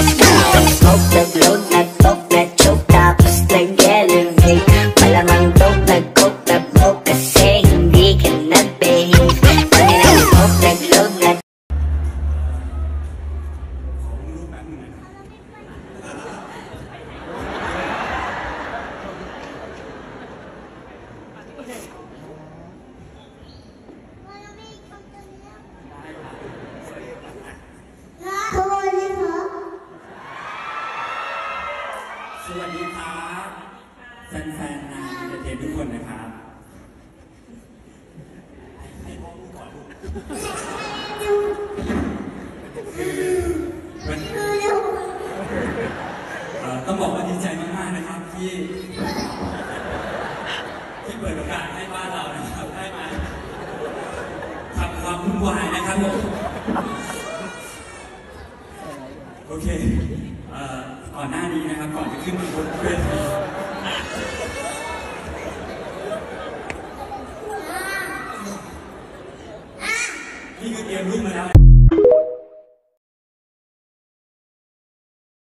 Smoke the blow, nag-poke, nag-choke Tapos nag-elevate Malamang dope, nag-coke, nag-poke Kasi hindi ka na-behave Pag nag-smoke, nag-load, nag สวัสดีครับแฟนๆนายเทนทุกคนนะครับวันเอ่อต้องบอกว่าดีใจมากๆนะครับที่ ที่เปิดโอกาสให้บ้านเรานะครับได้มาทำความวุ่นวายนะครับผม โอเคเอ่อก่อนหน้านี้นะครับ ก่อนจะขึ้นบนเวทีนี่คือเตรียมรูปมาแล้ว